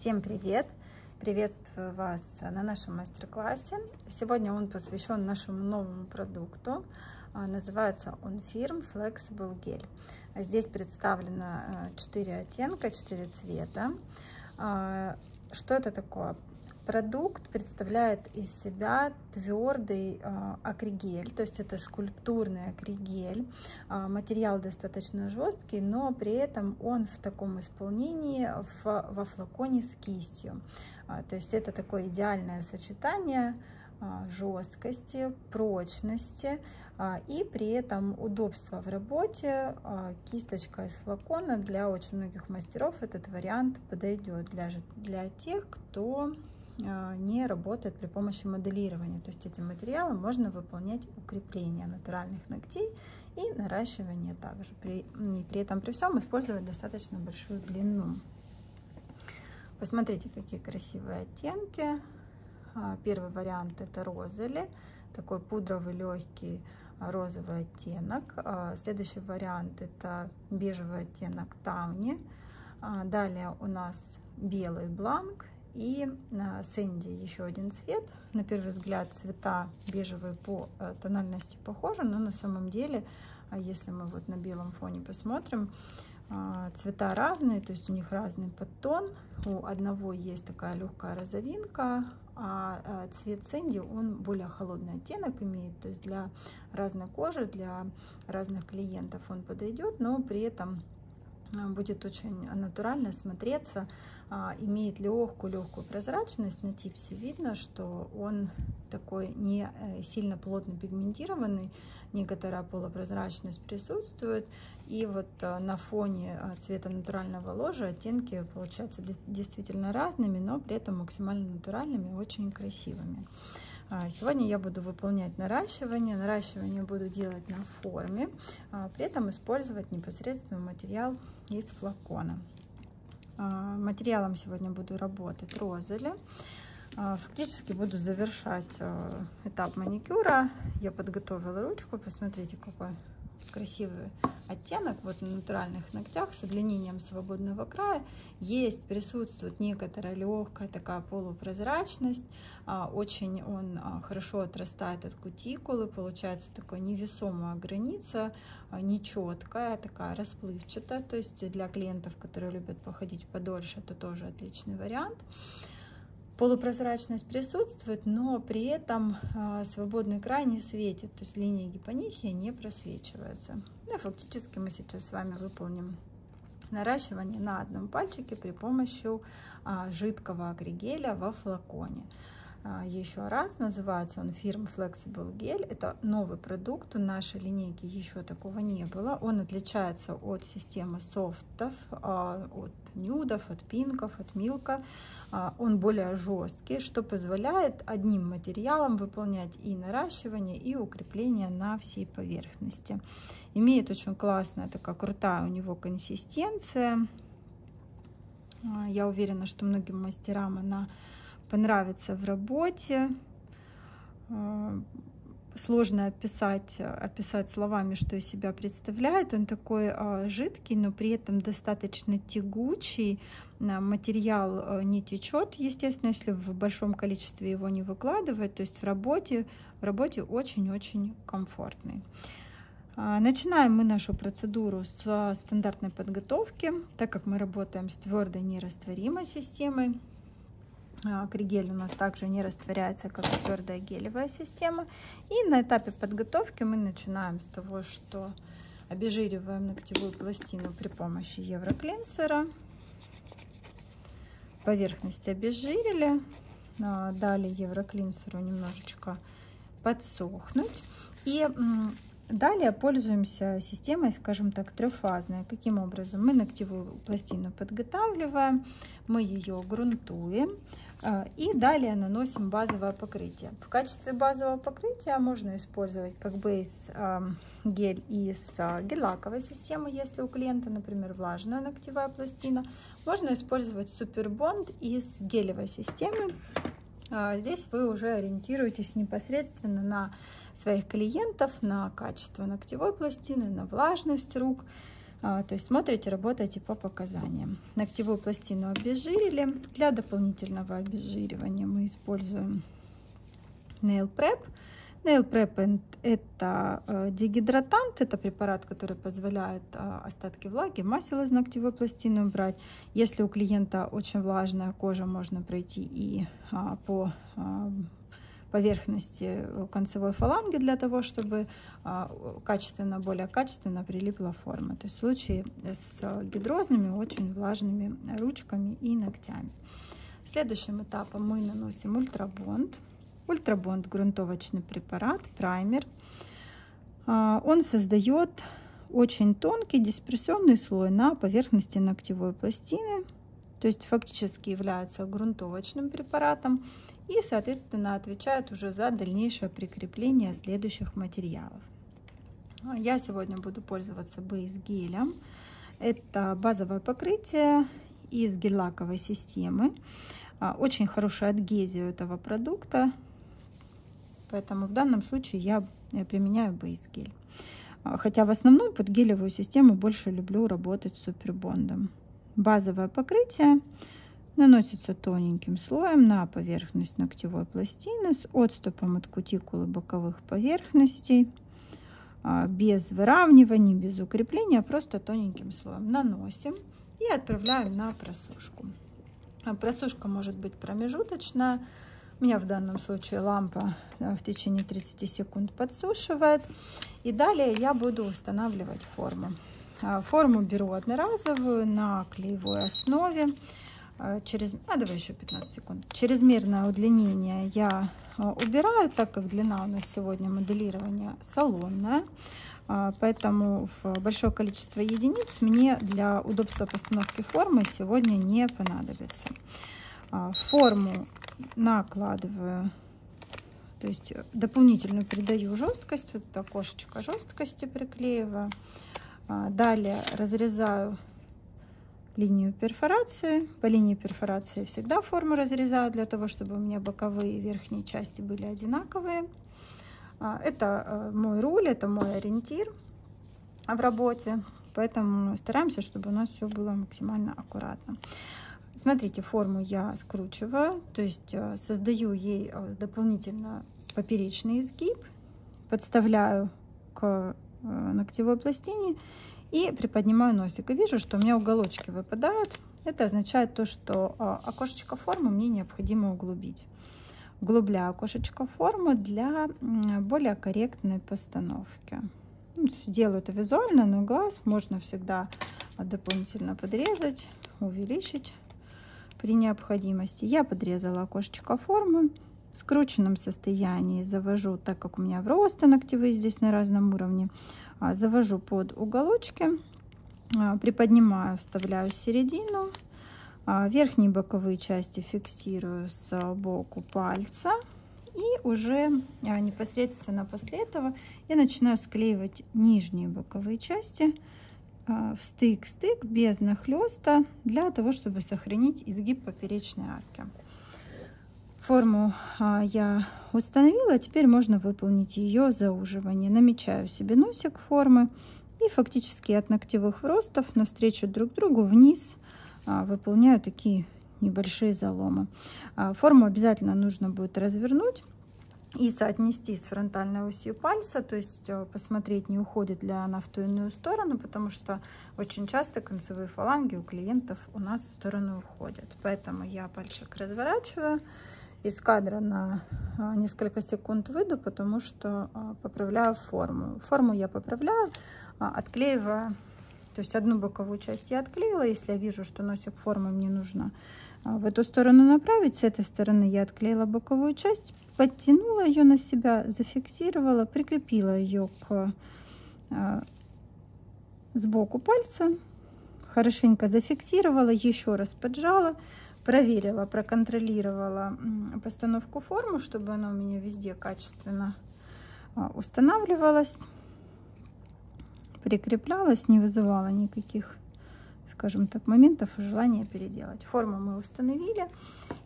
Всем привет! Приветствую вас на нашем мастер-классе. Сегодня он посвящен нашему новому продукту. А, называется он Firm Flexible Gel. Здесь представлено 4 а, оттенка, 4 цвета. А, что это такое? Продукт представляет из себя твердый э, акригель, то есть это скульптурный акригель. Э, материал достаточно жесткий, но при этом он в таком исполнении в, во флаконе с кистью. Э, то есть это такое идеальное сочетание жесткости, прочности и при этом удобства в работе. Кисточка из флакона для очень многих мастеров этот вариант подойдет для, для тех, кто а, не работает при помощи моделирования. То есть этим материалом можно выполнять укрепление натуральных ногтей и наращивание также. При, при этом при всем использовать достаточно большую длину. Посмотрите, какие красивые оттенки. А, первый вариант это розели, такой пудровый легкий розовый оттенок. А, следующий вариант это бежевый оттенок Тауни. Далее у нас белый бланк и Сэнди еще один цвет. На первый взгляд цвета бежевые по э, тональности похожи, но на самом деле, а если мы вот на белом фоне посмотрим, а, цвета разные, то есть у них разный подтон. У одного есть такая легкая розовинка, а, а цвет Сэнди, он более холодный оттенок имеет, то есть для разной кожи, для разных клиентов он подойдет, но при этом а, будет очень натурально смотреться, а, имеет легкую-легкую прозрачность. На типсе видно, что он такой не э, сильно плотно пигментированный, некоторая полупрозрачность присутствует. И вот а, на фоне цвета натурального ложа оттенки получаются действительно разными, но при этом максимально натуральными, очень красивыми. А, сегодня я буду выполнять наращивание. Наращивание буду делать на форме, а, при этом использовать непосредственно материал из флакона. А, материалом сегодня буду работать розели. Фактически буду завершать этап маникюра. Я подготовила ручку. Посмотрите, какой красивый оттенок вот на натуральных ногтях с удлинением свободного края. Есть, присутствует некоторая легкая такая полупрозрачность. А, очень он а, хорошо отрастает от кутикулы. Получается такая невесомая граница, а, нечеткая, такая расплывчатая. То есть для клиентов, которые любят походить подольше, это тоже отличный вариант. Полупрозрачность присутствует, но при этом э, свободный край не светит, то есть линия гипонихия не просвечивается. Ну, фактически мы сейчас с вами выполним наращивание на одном пальчике при помощи э, жидкого агрегеля во флаконе. А, еще раз, называется он фирм Flexible Gel. Это новый продукт, у нашей линейки еще такого не было. Он отличается от системы софтов, а, от нюдов, от пинков, от милка. А, он более жесткий, что позволяет одним материалом выполнять и наращивание, и укрепление на всей поверхности. Имеет очень классная, такая крутая у него консистенция. Я уверена, что многим мастерам она понравится в работе. А, сложно описать, описать словами, что из себя представляет. Он такой а, жидкий, но при этом достаточно тягучий. Материал а, не течет, естественно, если в большом количестве его не выкладывать. То есть в работе, в работе очень-очень комфортный. Начинаем мы нашу процедуру с стандартной подготовки, так как мы работаем с твердой нерастворимой системой. Акригель у нас также не растворяется, как твердая гелевая система. И на этапе подготовки мы начинаем с того, что обезжириваем ногтевую пластину при помощи евроклинсера. Поверхность обезжирили. А, дали евроклинсеру немножечко подсохнуть. И Далее пользуемся системой, скажем так, трехфазной. Каким образом? Мы ногтевую пластину подготавливаем, мы ее грунтуем а, и далее наносим базовое покрытие. В качестве базового покрытия можно использовать как бейс гель из а, гель-лаковой системы, если у клиента, например, влажная ногтевая пластина. Можно использовать супербонд из гелевой системы. А, здесь вы уже ориентируетесь непосредственно на своих клиентов, на качество ногтевой пластины, на влажность рук. То есть смотрите, работаете по показаниям. Ногтевую пластину обезжирили. Для дополнительного обезжиривания мы используем Nail Prep. Nail Prep это э, дегидратант, это препарат, который позволяет э, остатки влаги, масел из ногтевой пластины убрать. Если у клиента очень влажная кожа, можно пройти и а, по а, поверхности концевой фаланги для того, чтобы а, качественно, более качественно прилипла форма. То есть в случае с гидрозными, очень влажными ручками и ногтями. Следующим этапом мы наносим ультрабонд. Ультрабонд – грунтовочный препарат, праймер. А, он создает очень тонкий дисперсионный слой на поверхности ногтевой пластины, то есть фактически является грунтовочным препаратом и, соответственно, отвечает уже за дальнейшее прикрепление следующих материалов. А, я сегодня буду пользоваться бейс-гелем. Это базовое покрытие из гель-лаковой системы. А, очень хорошая адгезия этого продукта. Поэтому в данном случае я применяю бейс-гель. А, хотя в основном под гелевую систему больше люблю работать с супербондом. Базовое покрытие наносится тоненьким слоем на поверхность ногтевой пластины с отступом от кутикулы боковых поверхностей, а, без выравнивания, без укрепления, просто тоненьким слоем наносим и отправляем на просушку. А, просушка может быть промежуточная, у меня в данном случае лампа в течение 30 секунд подсушивает. И далее я буду устанавливать форму. А, форму беру одноразовую на клеевой основе. А, через, а давай еще 15 секунд. Чрезмерное удлинение я а, убираю, так как длина у нас сегодня моделирование салонная. Поэтому в большое количество единиц мне для удобства постановки формы сегодня не понадобится. Форму накладываю, то есть дополнительно придаю жесткость, вот это окошечко жесткости приклеиваю. А, далее разрезаю линию перфорации. По линии перфорации всегда форму разрезаю для того, чтобы у меня боковые и верхние части были одинаковые. А, это э, мой руль, это мой ориентир в работе, поэтому стараемся, чтобы у нас все было максимально аккуратно. Смотрите, форму я скручиваю, то есть э, создаю ей э, дополнительно поперечный изгиб, подставляю к ногтевой пластине и приподнимаю носик. И вижу, что у меня уголочки выпадают. Это означает то, что окошечко формы мне необходимо углубить. Углубляю окошечко формы для более корректной постановки. Ну, делаю это визуально на глаз. Можно всегда дополнительно подрезать, увеличить при необходимости. Я подрезала окошечко формы. В скрученном состоянии завожу, так как у меня в росты ногтевые здесь на разном уровне, а, завожу под уголочки, а, приподнимаю, вставляю середину, а, верхние боковые части фиксирую с боку пальца и уже непосредственно после этого я начинаю склеивать нижние боковые части а, в стык-стык без нахлеста для того, чтобы сохранить изгиб поперечной арки. Форму а, я установила, теперь можно выполнить ее зауживание. Намечаю себе носик формы и фактически от ногтевых вростов навстречу друг другу вниз а, выполняю такие небольшие заломы. Форму обязательно нужно будет развернуть и соотнести с фронтальной осью пальца, то есть э, посмотреть, не уходит ли она в ту иную сторону, потому что очень часто концевые фаланги у клиентов у нас в сторону уходят. Поэтому я пальчик разворачиваю, из кадра на э, несколько секунд выйду, потому что э, поправляю форму. Форму я поправляю, отклеивая, то есть одну боковую часть я отклеила, если я вижу, что носик формы мне нужно в эту сторону направить, с этой стороны я отклеила боковую часть, подтянула ее на себя, зафиксировала, прикрепила ее к а, сбоку пальца, хорошенько зафиксировала, еще раз поджала, проверила, проконтролировала постановку формы, чтобы она у меня везде качественно а, устанавливалась, прикреплялась, не вызывала никаких скажем так, моментов и желания переделать. Форму мы установили.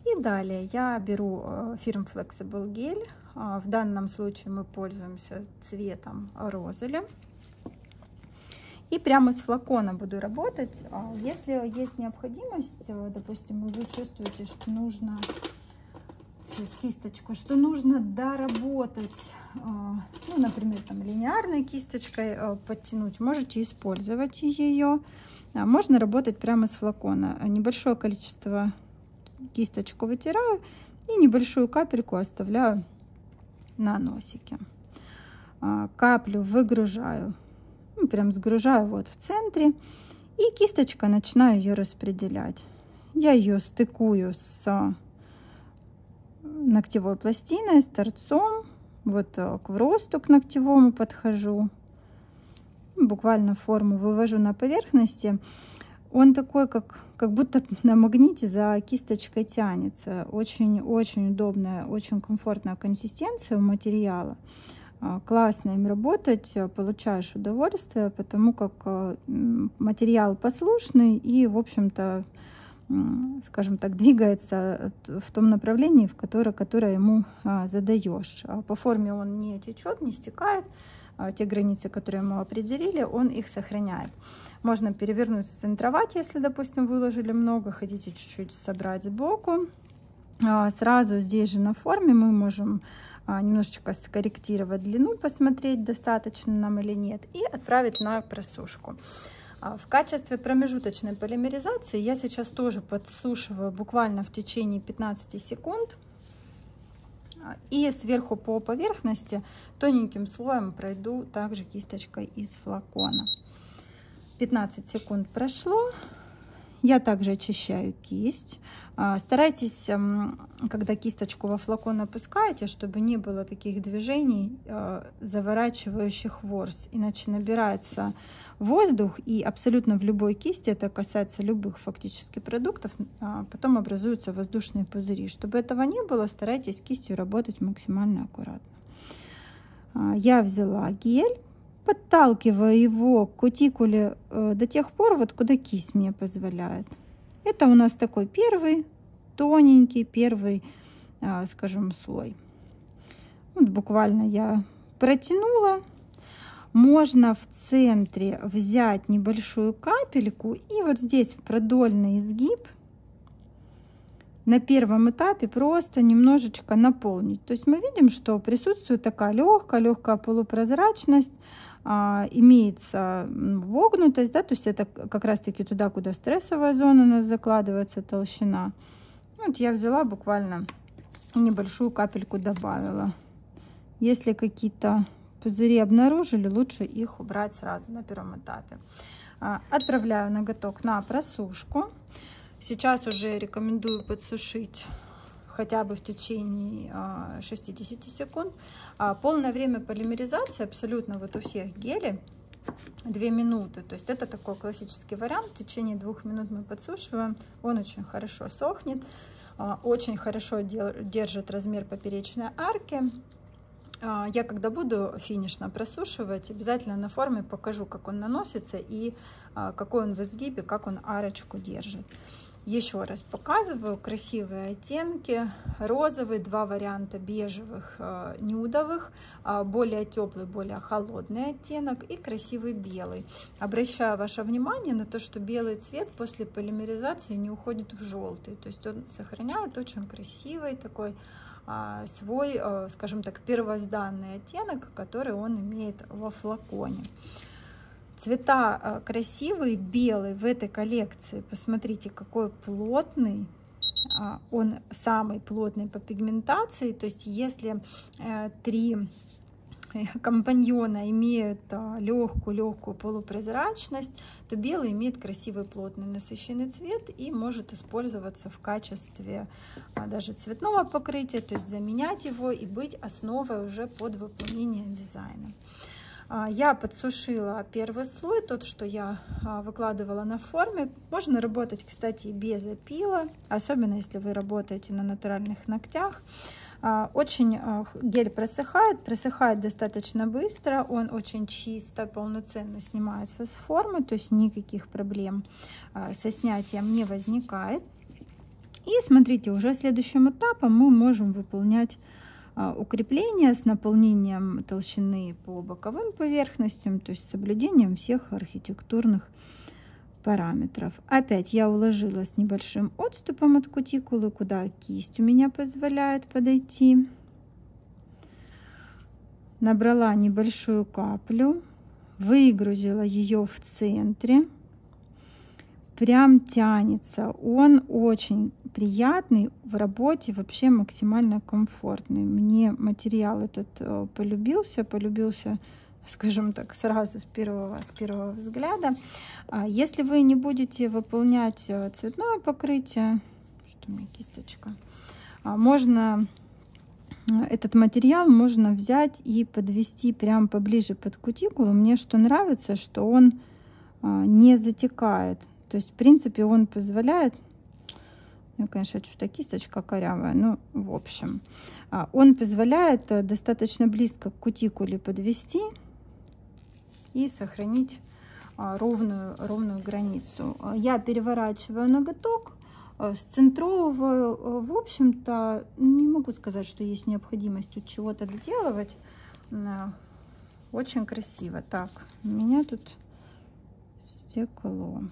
И далее я беру э, фирм Flexible Gel. А, в данном случае мы пользуемся цветом розеля. И прямо с флакона буду работать. А если есть необходимость, э, допустим, вы чувствуете, что нужно сейчас кисточку, что нужно доработать, э, ну, например, там линейной кисточкой э, подтянуть, можете использовать ее. А можно работать прямо с флакона. Небольшое количество кисточку вытираю и небольшую капельку оставляю на носике. А, каплю выгружаю, прям сгружаю вот в центре. И кисточка начинаю ее распределять. Я ее стыкую с ногтевой пластиной, с торцом. Вот к росту к ногтевому подхожу. Буквально форму вывожу на поверхности. Он такой, как, как будто на магните за кисточкой тянется. Очень-очень удобная, очень комфортная консистенция у материала. А, классно им работать, получаешь удовольствие, потому как а, материал послушный и, в общем-то, скажем так, двигается в том направлении, в которое, которое ему а, задаешь. По форме он не течет, не стекает. Те границы, которые мы определили, он их сохраняет. Можно перевернуть, центровать, если, допустим, выложили много, хотите чуть-чуть собрать сбоку. Сразу здесь же на форме мы можем немножечко скорректировать длину, посмотреть, достаточно нам или нет, и отправить на просушку. А, в качестве промежуточной полимеризации я сейчас тоже подсушиваю буквально в течение 15 секунд. А, и сверху по поверхности тоненьким слоем пройду также кисточкой из флакона. 15 секунд прошло. Я также очищаю кисть. А, старайтесь, когда кисточку во флакон опускаете, чтобы не было таких движений, а, заворачивающих ворс. Иначе набирается воздух, и абсолютно в любой кисти, это касается любых фактически продуктов, а, потом образуются воздушные пузыри. Чтобы этого не было, старайтесь кистью работать максимально аккуратно. Я взяла гель подталкиваю его к кутикуле э, до тех пор, вот куда кисть мне позволяет. Это у нас такой первый тоненький, первый, э, скажем, слой. Вот буквально я протянула. Можно в центре взять небольшую капельку и вот здесь в продольный изгиб на первом этапе просто немножечко наполнить. То есть мы видим, что присутствует такая легкая, легкая полупрозрачность а, имеется вогнутость, да, то есть это как раз-таки туда, куда стрессовая зона у нас закладывается, толщина. Вот я взяла буквально небольшую капельку добавила. Если какие-то пузыри обнаружили, лучше их убрать сразу на первом этапе. А, отправляю ноготок на просушку. Сейчас уже рекомендую подсушить хотя бы в течение 60 а, секунд. А полное время полимеризации абсолютно вот у всех гелей 2 минуты. То есть это такой классический вариант. В течение двух минут мы подсушиваем. Он очень хорошо сохнет. А, очень хорошо держит размер поперечной арки. Я когда буду финишно просушивать, обязательно на форме покажу, как он наносится и какой он в изгибе, как он арочку держит. Еще раз показываю красивые оттенки. Розовый, два варианта бежевых, э, нюдовых, э, более теплый, более холодный оттенок и красивый белый. Обращаю ваше внимание на то, что белый цвет после полимеризации не уходит в желтый. То есть он сохраняет очень красивый такой э, свой, скажем так, первозданный оттенок, который он имеет во флаконе. Цвета э, красивые, белый в этой коллекции. Посмотрите, какой плотный. А, он самый плотный по пигментации. То есть если э, три э, компаньона имеют легкую-легкую полупрозрачность, то белый имеет красивый плотный насыщенный цвет и может использоваться в качестве даже цветного покрытия, то есть заменять его и быть основой уже под выполнение дизайна. А, я подсушила первый слой, тот, что я а, выкладывала на форме. Можно работать, кстати, без опила, особенно если вы работаете на натуральных ногтях. А, очень гель просыхает, просыхает достаточно быстро, он очень чисто, полноценно снимается с формы, то есть никаких проблем со снятием не возникает. И смотрите, уже следующим этапом мы можем выполнять укрепления с наполнением толщины по боковым поверхностям, то есть соблюдением всех архитектурных параметров. Опять я уложила с небольшим отступом от кутикулы, куда кисть у меня позволяет подойти. Набрала небольшую каплю, выгрузила ее в центре. Прям тянется. Он очень приятный в работе, вообще максимально комфортный. Мне материал этот э, полюбился, полюбился скажем так, сразу с первого, с первого взгляда. А если вы не будете выполнять э, цветное покрытие, что у меня кисточка, а, можно э, этот материал можно взять и подвести прям поближе под кутикулу. Мне что нравится, что он а, не затекает. То есть, в принципе, он позволяет ну, конечно, что-то кисточка корявая, но в общем. Он позволяет э, достаточно близко к кутикуле подвести и сохранить а, ровную, ровную границу. Я переворачиваю ноготок, а, сцентровываю. А, в общем-то, не могу сказать, что есть необходимость тут чего-то доделывать. Очень красиво. Так, у меня тут стекло.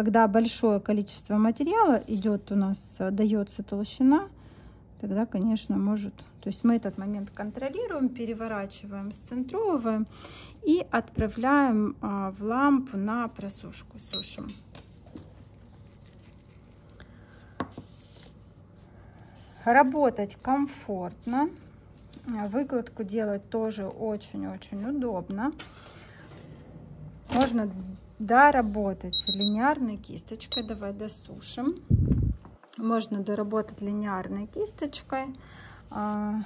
Когда большое количество материала идет у нас, дается толщина, тогда, конечно, может то есть мы этот момент контролируем, переворачиваем, сцентровываем и отправляем а, в лампу на просушку, сушим. Работать комфортно. Выкладку делать тоже очень-очень удобно. Можно доработать линейной кисточкой. Давай досушим. Можно доработать линейной кисточкой. А,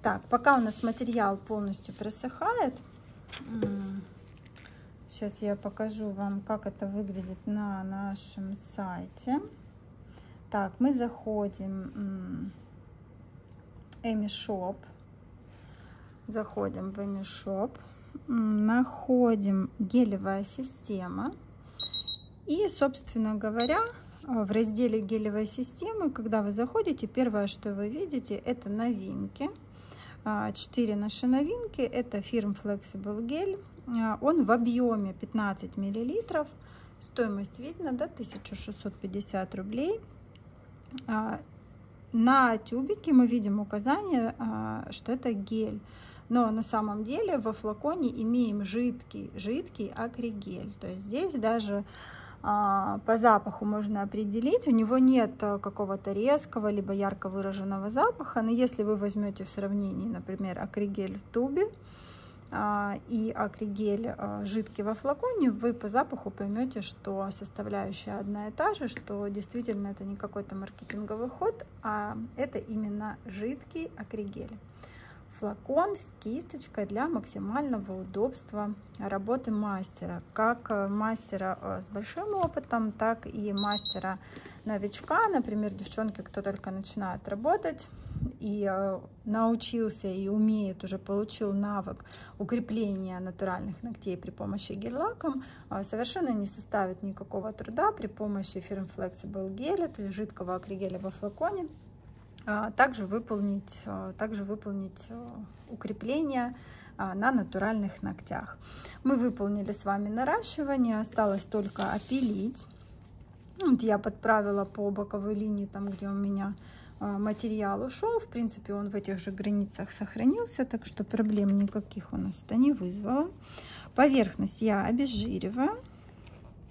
так, пока у нас материал полностью просыхает, сейчас я покажу вам, как это выглядит на нашем сайте. Так, мы заходим Эми Shop, заходим в Эми Shop, находим гелевая система и, собственно говоря, в разделе гелевой системы, когда вы заходите, первое, что вы видите, это новинки. А, четыре наши новинки. Это фирм Flexible Gel. А, он в объеме 15 миллилитров. Стоимость видно, да, 1650 рублей. А, на тюбике мы видим указание, что это гель. Но на самом деле во флаконе имеем жидкий, жидкий акригель. То есть здесь даже а, по запаху можно определить. У него нет э, какого-то резкого либо ярко выраженного запаха, но если вы возьмете в сравнении, например, акригель в тубе а, и акригель э, жидкий во флаконе, вы по запаху поймете, что составляющая одна и та же, что действительно это не какой-то маркетинговый ход, а это именно жидкий акригель флакон с кисточкой для максимального удобства работы мастера. Как э, мастера э, с большим опытом, так и мастера новичка. Например, девчонки, кто только начинает работать и э, научился и умеет, уже получил навык укрепления натуральных ногтей при помощи гель-лаком, совершенно не составит никакого труда при помощи фирм Flexible геля, то есть жидкого акригеля во флаконе, также выполнить, а, также выполнить а, укрепление на натуральных ногтях. Мы выполнили с вами наращивание, осталось только опилить. Вот я подправила по боковой линии, там где у меня материал ушел. В принципе, он в этих же границах сохранился, так что проблем никаких у нас это не вызвало. Поверхность я обезжириваю.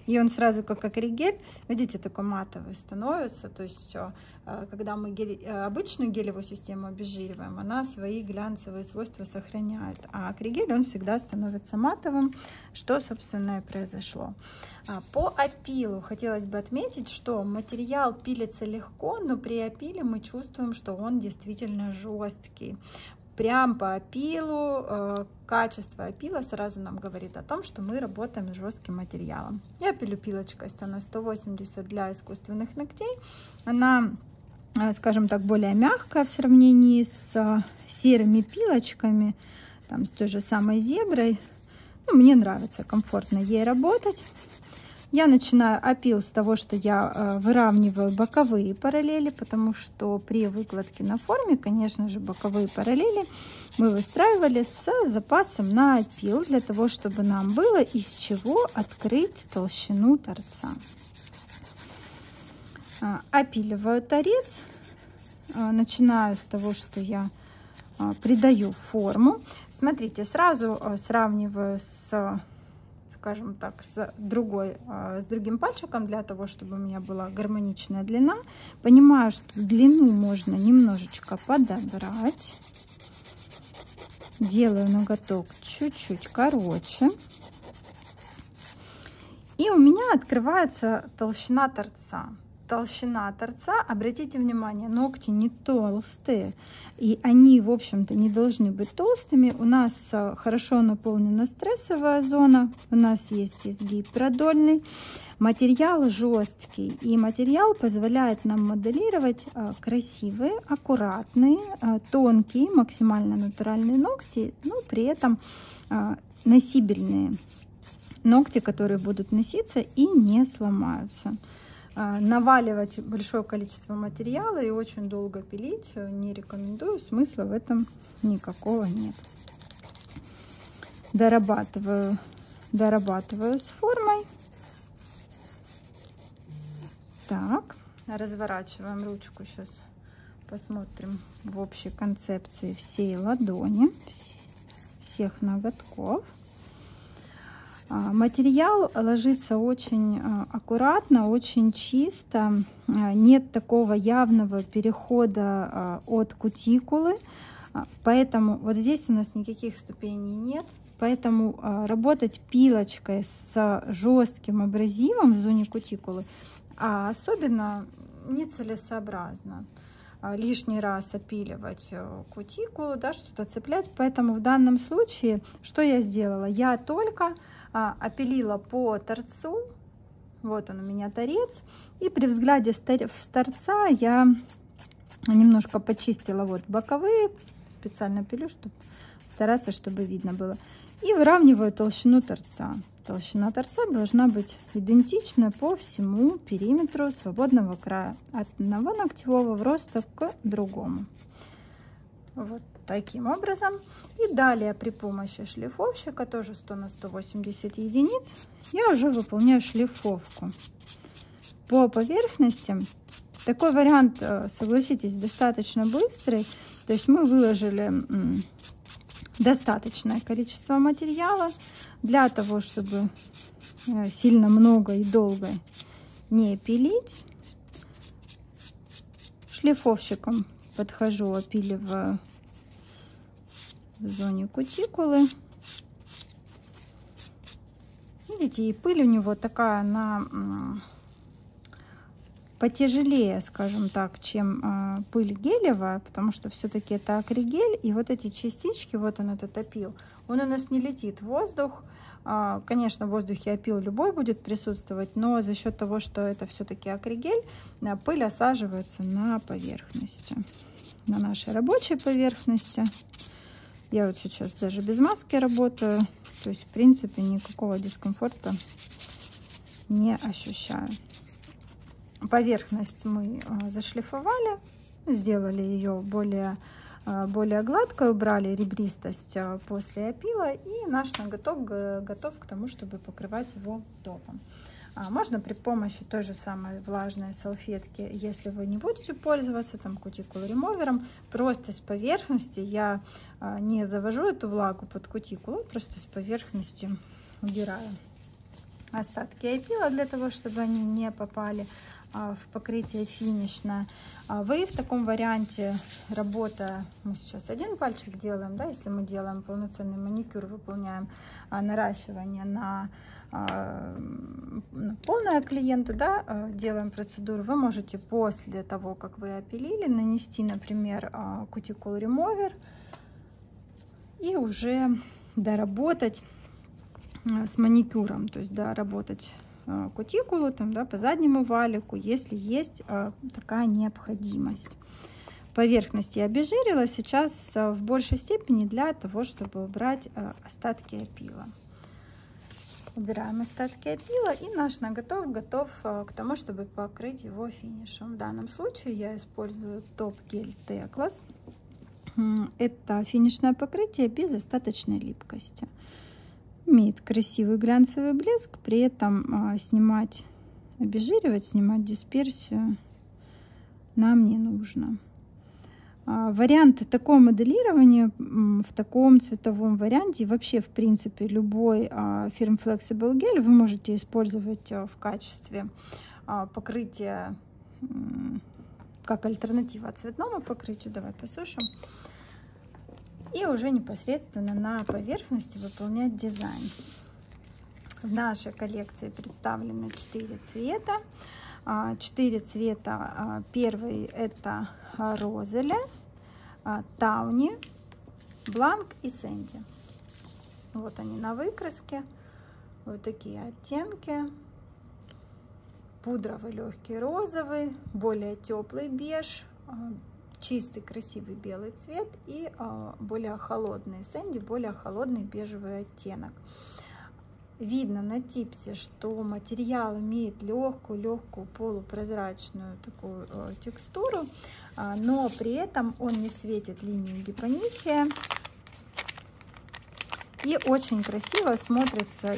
И он сразу как акригель, видите, такой матовый становится. То есть, э, когда мы гель, э, обычную гелевую систему обезжириваем, она свои глянцевые свойства сохраняет. А акригель, он всегда становится матовым, что, собственно, и произошло. А, по опилу хотелось бы отметить, что материал пилится легко, но при опиле мы чувствуем, что он действительно жесткий прям по опилу, э, качество опила сразу нам говорит о том, что мы работаем с жестким материалом. Я пилю пилочкой 100 на 180 для искусственных ногтей. Она, э, скажем так, более мягкая в сравнении с э, серыми пилочками, там, с той же самой зеброй. Ну, мне нравится комфортно ей работать. Я начинаю опил с того, что я э, выравниваю боковые параллели, потому что при выкладке на форме, конечно же, боковые параллели мы выстраивали с запасом на опил, для того, чтобы нам было из чего открыть толщину торца. А, опиливаю торец, а, начинаю с того, что я а, придаю форму. Смотрите, сразу сравниваю с скажем так, с, другой, с другим пальчиком, для того, чтобы у меня была гармоничная длина. Понимаю, что длину можно немножечко подобрать. Делаю ноготок чуть-чуть короче. И у меня открывается толщина торца толщина торца, обратите внимание, ногти не толстые, и они, в общем-то, не должны быть толстыми. У нас э, хорошо наполнена стрессовая зона, у нас есть изгиб продольный, материал жесткий, и материал позволяет нам моделировать э, красивые, аккуратные, э, тонкие, максимально натуральные ногти, но при этом носибельные ногти, которые будут носиться и не сломаются. А, наваливать большое количество материала и очень долго пилить не рекомендую. Смысла в этом никакого нет. Дорабатываю, дорабатываю с формой. Так, разворачиваем ручку. Сейчас посмотрим в общей концепции всей ладони, всех ноготков. А, материал ложится очень а, аккуратно, очень чисто. А, нет такого явного перехода от кутикулы. Поэтому вот здесь у нас никаких ступеней нет. Поэтому работать пилочкой с жестким абразивом в зоне кутикулы особенно нецелесообразно лишний раз опиливать э, кутикулу, да, что-то цеплять. Поэтому в данном случае что я сделала? Я только а, опилила по торцу. Вот он у меня торец. И при взгляде с торца я немножко почистила вот боковые. Специально пилю, чтобы стараться, чтобы видно было. И выравниваю толщину торца. Толщина торца должна быть идентична по всему периметру свободного края. От одного ногтевого в роста к другому. Вот таким образом. И далее при помощи шлифовщика, тоже 100 на 180 единиц, я уже выполняю шлифовку по поверхности. Такой вариант, э, согласитесь, достаточно быстрый. То есть мы выложили достаточное количество материала для того, чтобы э, сильно много и долго не пилить. Шлифовщиком подхожу, опиливаю в зоне кутикулы. Видите, и пыль у него такая, она потяжелее, скажем так, чем э, пыль гелевая, потому что все-таки это акригель, и вот эти частички, вот он этот опил, он у нас не летит в воздух, э, конечно, в воздухе опил любой будет присутствовать, но за счет того, что это все-таки акригель, э, пыль осаживается на поверхности, на нашей рабочей поверхности. Я вот сейчас даже без маски работаю. То есть, в принципе, никакого дискомфорта не ощущаю. Поверхность мы а, зашлифовали, сделали ее более, а, более гладкой, убрали ребристость а, после опила. И наш ноготок готов к тому, чтобы покрывать его топом. А, можно при помощи той же самой влажной салфетки, если вы не будете пользоваться там кутикул ремовером, просто с поверхности я а, не завожу эту влагу под кутикулу, просто с поверхности убираю остатки опила для того, чтобы они не попали а, в покрытие финишное. Вы в таком варианте, работая, мы сейчас один пальчик делаем, да, если мы делаем полноценный маникюр, выполняем наращивание на полная клиенту, да, э, делаем процедуру, вы можете после того, как вы опилили, нанести, например, а, кутикул ремовер и уже доработать э, с маникюром, то есть доработать э, кутикулу там, да, по заднему валику, если есть такая необходимость. Поверхность я обезжирила сейчас в большей степени для того, чтобы убрать остатки опила. Убираем остатки опила и наш наготов готов э, к тому, чтобы покрыть его финишем. В данном случае я использую топ-гель Teclas. Это финишное покрытие без остаточной липкости. Имеет красивый глянцевый блеск, при этом а, снимать, обезжиривать, снимать дисперсию нам не нужно. А, варианты такого моделирования в таком цветовом варианте, вообще в принципе любой а, фирм Flexible Gel вы можете использовать в качестве покрытия как альтернатива цветному покрытию. Давай посушим и уже непосредственно на поверхности выполнять дизайн. В нашей коллекции представлены 4 цвета. 4 а, цвета. А, первый это розеле, а, тауни, бланк и сэнди. Вот они на выкраске. Вот такие оттенки. Пудровый легкий розовый, более теплый беж, чистый красивый белый цвет и более холодный сэнди, более холодный бежевый оттенок. Видно на типсе, что материал имеет легкую, легкую полупрозрачную такую э, текстуру, э, но при этом он не светит линию гипонихия и очень красиво смотрится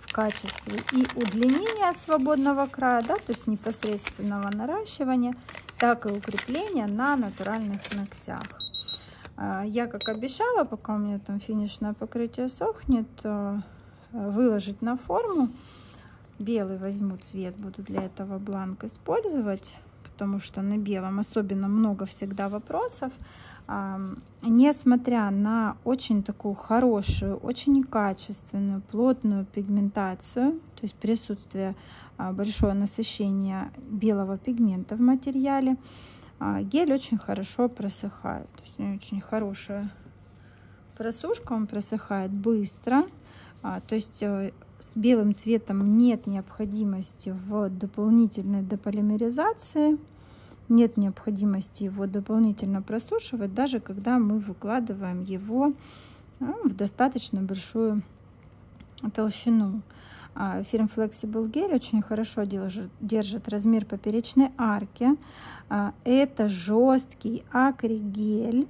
в качестве и удлинения свободного края, да, то есть непосредственного наращивания, так и укрепления на натуральных ногтях. А, я, как обещала, пока у меня там финишное покрытие сохнет, э, выложить на форму. Белый возьму цвет, буду для этого бланк использовать, потому что на белом особенно много всегда вопросов. Несмотря на очень такую хорошую, очень качественную, плотную пигментацию, то есть присутствие а, большое насыщение белого пигмента в материале, а, гель очень хорошо просыхает. То есть очень хорошая просушка, он просыхает быстро. А, то есть э, с белым цветом нет необходимости в дополнительной деполимеризации нет необходимости его дополнительно просушивать, даже когда мы выкладываем его ну, в достаточно большую толщину. А, Фирм Flexible Gel очень хорошо держит, держит размер поперечной арки. А, это жесткий акригель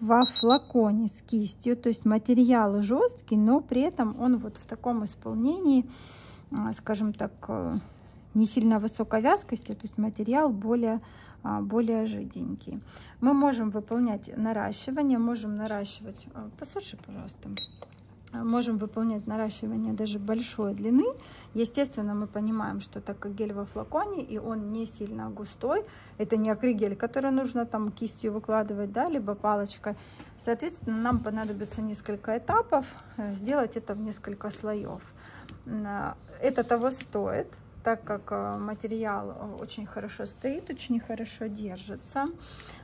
во флаконе с кистью, то есть материал жесткий, но при этом он вот в таком исполнении, а, скажем так, э, не сильно высокой вязкости, то есть материал более, а, более жиденький. Мы можем выполнять наращивание, можем наращивать, а, послушай, пожалуйста, можем выполнять наращивание даже большой длины. Естественно, мы понимаем, что так как гель во флаконе, и он не сильно густой, это не акригель, который нужно там кистью выкладывать, да, либо палочкой. Соответственно, нам понадобится несколько этапов, э, сделать это в несколько слоев. Это того стоит, так как э, материал э, очень хорошо стоит, очень хорошо держится.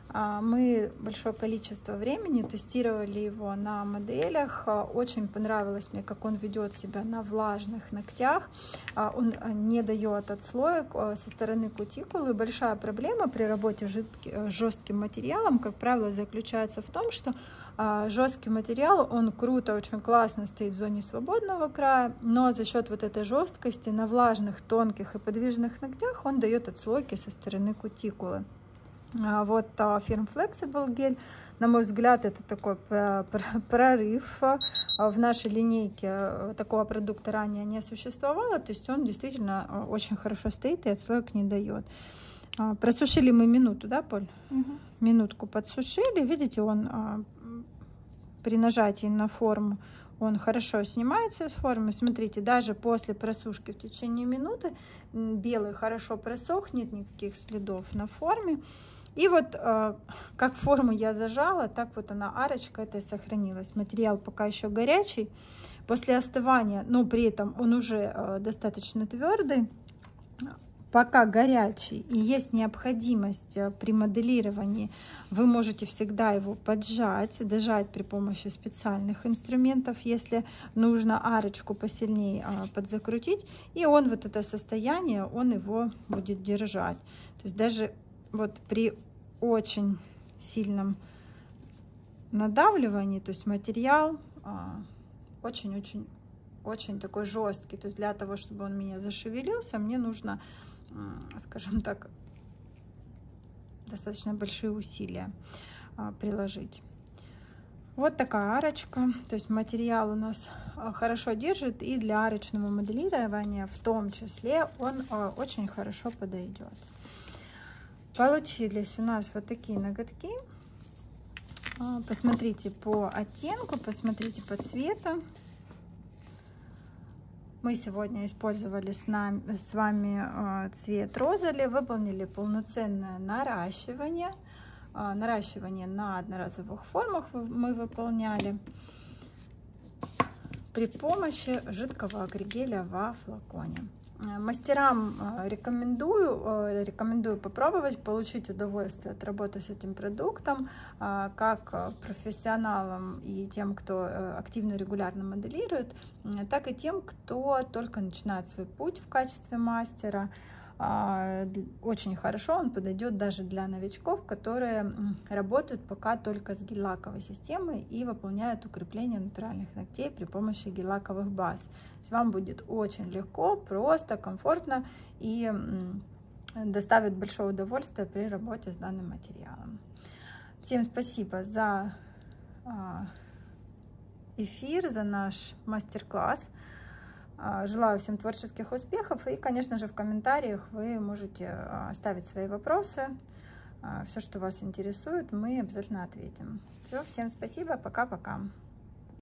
А, мы большое количество времени тестировали его на моделях. А, очень понравилось мне, как он ведет себя на влажных ногтях. Он не дает отслоек со стороны кутикулы. Большая проблема при работе с жестким материалом, как правило, заключается в том, что жесткий материал, он круто, очень классно стоит в зоне свободного края, но за счет вот этой жесткости на влажных, тонких и подвижных ногтях он дает отслойки со стороны кутикулы. А, вот фирм Flexible Gel. На мой взгляд, это такой прорыв. А, в нашей линейке э, такого продукта ранее не существовало. То есть он действительно э, очень хорошо стоит и отслоек не дает. А, просушили мы минуту, да, Поль? Угу. Минутку подсушили. Видите, он при нажатии на форму он хорошо снимается с формы. Смотрите, даже после просушки в течение минуты белый хорошо просох, нет никаких следов на форме. И вот э, как форму я зажала, так вот она арочка этой сохранилась. Материал пока еще горячий. После остывания, но при этом он уже э, достаточно твердый, пока горячий и есть необходимость э, при моделировании, вы можете всегда его поджать, дожать при помощи специальных инструментов, если нужно арочку посильнее подзакрутить, и он вот это состояние, он его будет держать. То есть даже вот при очень сильном надавливании, то есть материал очень-очень очень такой жесткий. То есть для того, чтобы он меня зашевелился, мне нужно, скажем так, достаточно большие усилия а, приложить. Вот такая арочка. То есть материал у нас а, хорошо держит и для арочного моделирования в том числе он а, очень хорошо подойдет. Получились у нас вот такие ноготки. Посмотрите по оттенку, посмотрите по цвету. Мы сегодня использовали с, нами, с вами цвет розали, выполнили полноценное наращивание – а, наращивание на одноразовых формах мы выполняли при помощи жидкого агрегеля во флаконе. Э, мастерам э, рекомендую, э, рекомендую попробовать, получить удовольствие от работы с этим продуктом, как профессионалам и тем, кто активно регулярно моделирует, так и тем, кто только начинает свой путь в качестве мастера. А, очень хорошо он подойдет даже для новичков, которые работают пока только с гель-лаковой системой и выполняют укрепление натуральных ногтей при помощи гель-лаковых баз. То есть вам будет очень легко, просто, комфортно и доставит большое удовольствие при работе с данным материалом. Всем спасибо за а, эфир, за наш мастер-класс. А, желаю всем творческих успехов. И, конечно же, в комментариях вы можете а, оставить свои вопросы. А, Все, что вас интересует, мы обязательно ответим. Все, всем спасибо. Пока-пока.